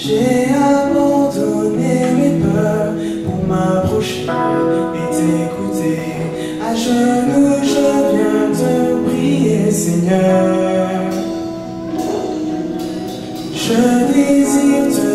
J'ai abandonné mes peurs pour m'approcher et t'écouter. À genoux, je viens te prier, Seigneur. Je désire te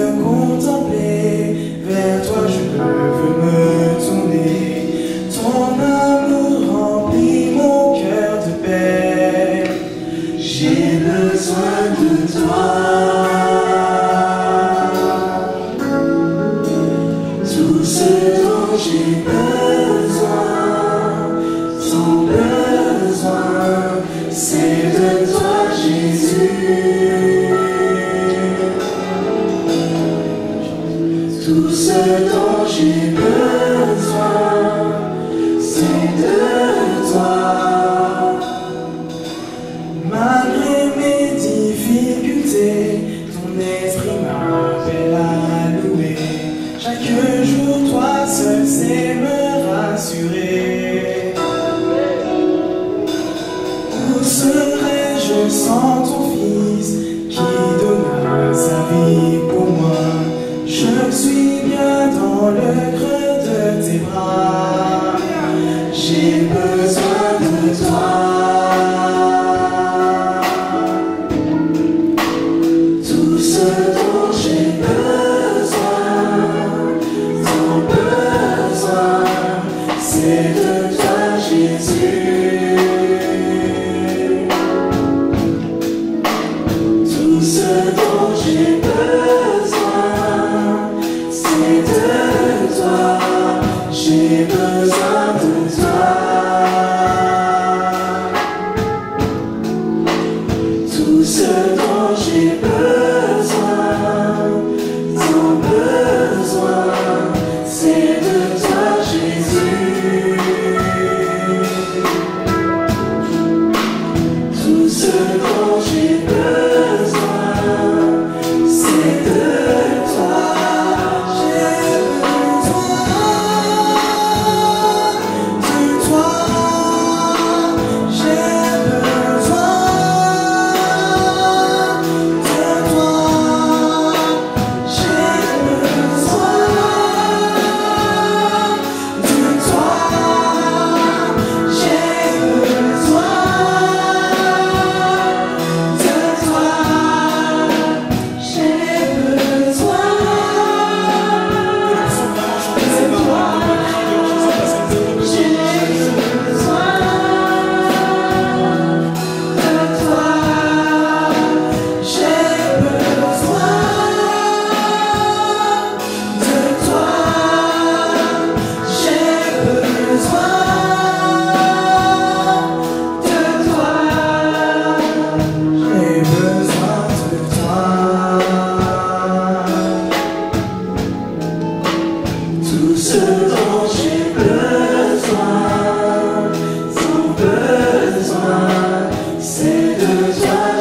Tout ce dont j'ai besoin, c'est de toi. Malgré mes difficultés, ton esprit m'appelle à louer. Chaque jour, toi seul sais me rassurer. Où serais-je sans ton Je suis bien dans le creux de tes bras. circle.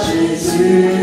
Jésus.